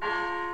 Música